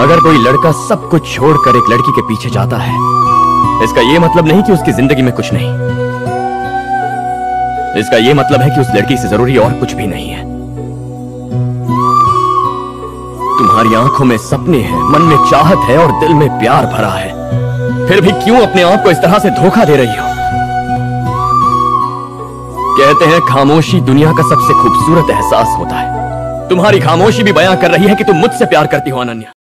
अगर कोई लड़का सब कुछ छोड़कर एक लड़की के पीछे जाता है, इसका यह मतलब नहीं कि उसकी ज़िंदगी में कुछ नहीं। इसका यह मतलब है कि उस लड़की से ज़रूरी और कुछ भी नहीं है। तुम्हारी आँखों में सपने हैं, मन में चाहत है और दिल में प्यार भरा है। फिर भी क्यों अपने आप को इस तरह से धोखा दे रही हो? कहते हैं, खामोशी दुनिया का सबसे खूबसूरत एहसास होता है। तुम्हारी खामोशी भी बयां कर रही है कि तुम मुझसे प्यार करती हो, अनन्या।